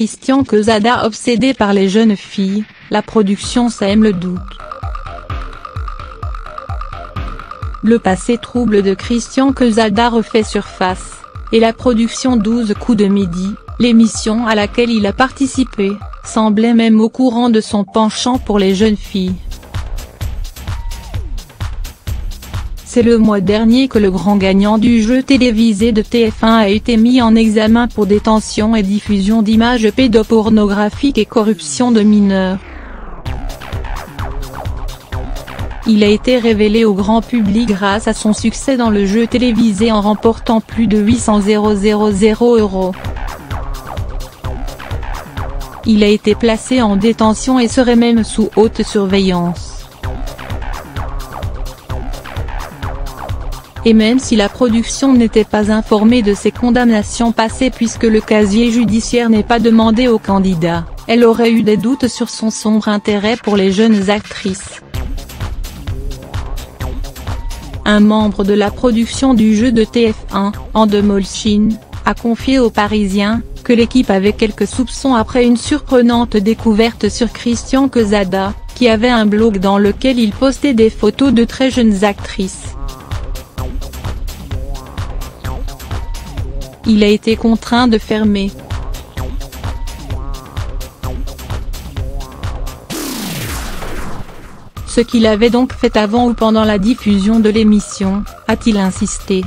Christian Quezada obsédé par les jeunes filles, la production sème le doute. Le passé trouble de Christian Quezada refait surface, et la production 12 coups de midi, l'émission à laquelle il a participé, semblait même au courant de son penchant pour les jeunes filles. C'est le mois dernier que le grand gagnant du jeu télévisé de TF1 a été mis en examen pour détention et diffusion d'images pédopornographiques et corruption de mineurs. Il a été révélé au grand public grâce à son succès dans le jeu télévisé en remportant plus de 800 000 euros. Il a été placé en détention et serait même sous haute surveillance. Et même si la production n'était pas informée de ces condamnations passées puisque le casier judiciaire n'est pas demandé au candidat, elle aurait eu des doutes sur son sombre intérêt pour les jeunes actrices. Un membre de la production du jeu de TF1, Andemolchine, a confié aux Parisiens, que l'équipe avait quelques soupçons après une surprenante découverte sur Christian Quezada, qui avait un blog dans lequel il postait des photos de très jeunes actrices. Il a été contraint de fermer. Ce qu'il avait donc fait avant ou pendant la diffusion de l'émission, a-t-il insisté.